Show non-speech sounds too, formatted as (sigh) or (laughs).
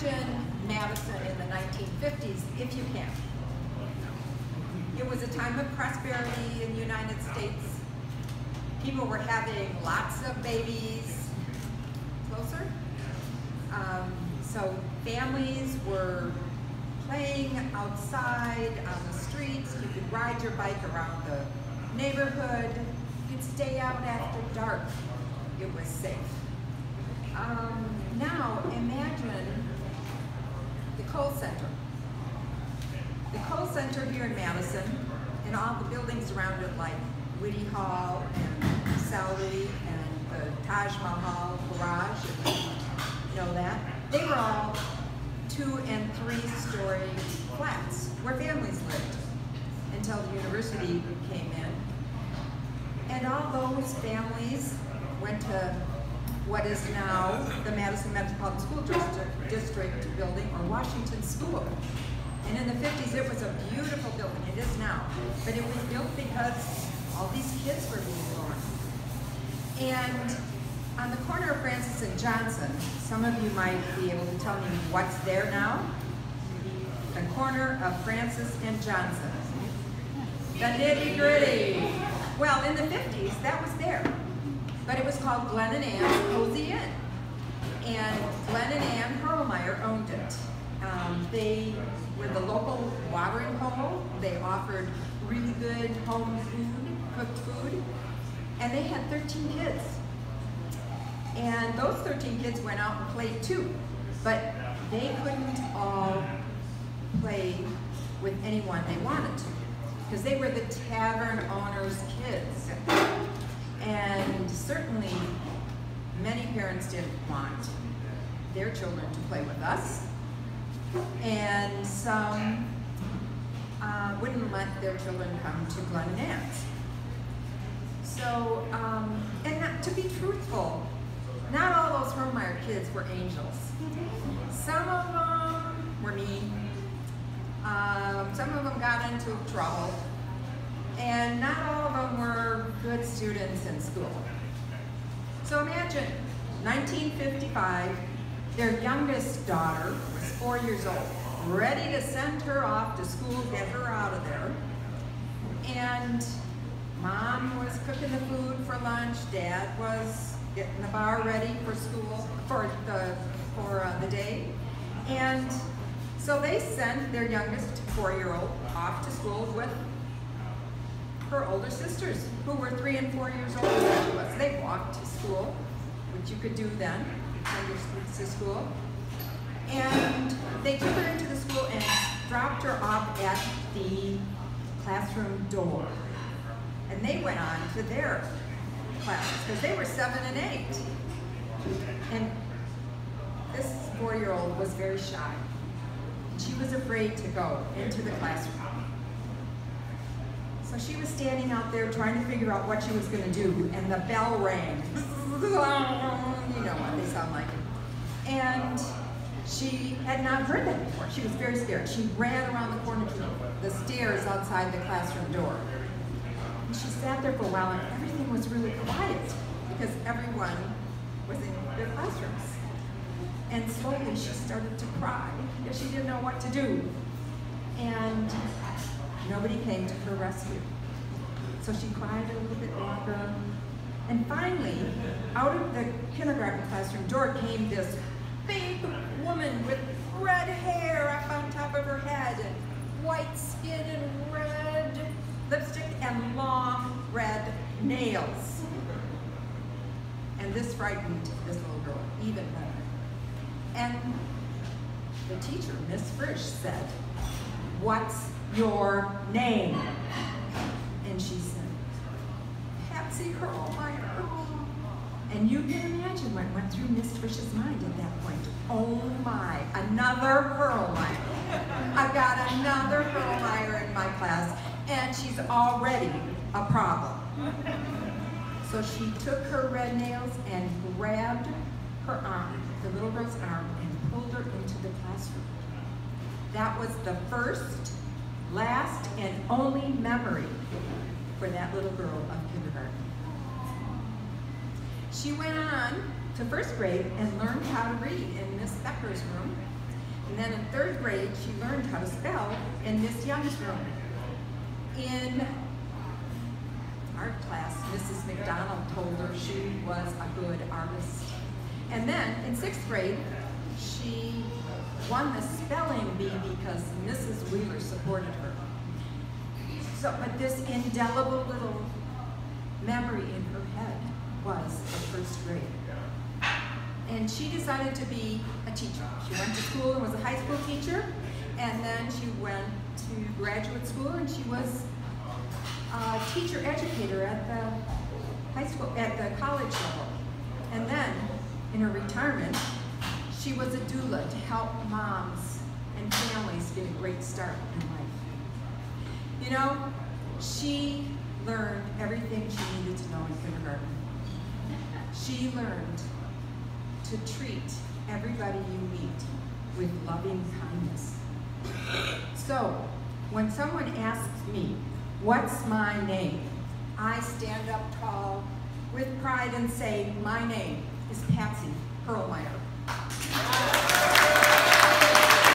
imagine Madison in the 1950s, if you can. It was a time of prosperity in the United States. People were having lots of babies. Closer? Um, so families were playing outside on the streets. You could ride your bike around the neighborhood. You could stay out after dark. It was safe. Um, now imagine Kohl Center. The Kohl Center here in Madison and all the buildings around it like Witte Hall and Sellery and the Taj Mahal Garage, you know that, they were all two and three story flats where families lived until the university came in. And all those families went to what is now the Madison Metropolitan School District, building or Washington School. And in the 50s, it was a beautiful building. It is now. But it was built because all these kids were being born. And on the corner of Frances and Johnson, some of you might be able to tell me what's there now. The corner of Frances and Johnson. The nitty gritty. Well, in the 50s, that was there. But it was called Glenn and Ann's Cozy Inn. And Glenn and Ann Perlmeyer owned it. Um, they were the local watering hole. They offered really good home food, cooked food. And they had 13 kids. And those 13 kids went out and played too. But they couldn't all play with anyone they wanted to. Because they were the tavern owner's kids. And certainly many parents didn't want their children to play with us. And some uh, wouldn't let their children come to Glen Nance. So, um, and not, to be truthful, not all those Perlmeyer kids were angels. Some of them were mean. Um, some of them got into trouble. And not all of them were good students in school. So imagine, 1955, their youngest daughter was four years old, ready to send her off to school, get her out of there. And mom was cooking the food for lunch, dad was getting the bar ready for school, for the, for uh, the day. And so they sent their youngest four-year-old off to school with her older sisters, who were three and four years older than she was. They walked to school, which you could do then, to school. And they took her into the school and dropped her off at the classroom door. And they went on to their classes, because they were seven and eight. And this four-year-old was very shy. She was afraid to go into the classroom. So she was standing out there trying to figure out what she was going to do, and the bell rang. (laughs) you know what they sound like. And she had not heard that before. She was very scared. She ran around the corner to the stairs outside the classroom door. And she sat there for a while, and everything was really quiet because everyone was in their classrooms. And slowly she started to cry because she didn't know what to do. And Nobody came to her rescue. So she cried a little bit longer. And finally, out of the kindergarten classroom door came this big woman with red hair up on top of her head and white skin and red lipstick and long red nails. And this frightened this little girl even more. And the teacher, Miss Frisch, said, what's your name? And she said, Patsy Perlmeyer. And you can imagine what went through Miss Frisch's mind at that point. Oh my, another Perlmeyer. I've got another Perlmeyer in my class, and she's already a problem. So she took her red nails and grabbed her arm, the little girl's arm, and pulled her into the classroom. That was the first last and only memory for that little girl of kindergarten. She went on to first grade and learned how to read in Miss Becker's room, And then in third grade, she learned how to spell in Miss Young's room. In art class, Mrs. McDonald told her she was a good artist. And then in sixth grade, she won the spelling bee because supported her. So, but this indelible little memory in her head was the first grade. And she decided to be a teacher. She went to school and was a high school teacher, and then she went to graduate school and she was a teacher educator at the high school, at the college level. And then, in her retirement, she was a doula to help moms and families get a great start in life. You know, she learned everything she needed to know in kindergarten. She learned to treat everybody you meet with loving kindness. So, when someone asks me, what's my name? I stand up tall with pride and say, my name is Patsy Perlmeyer.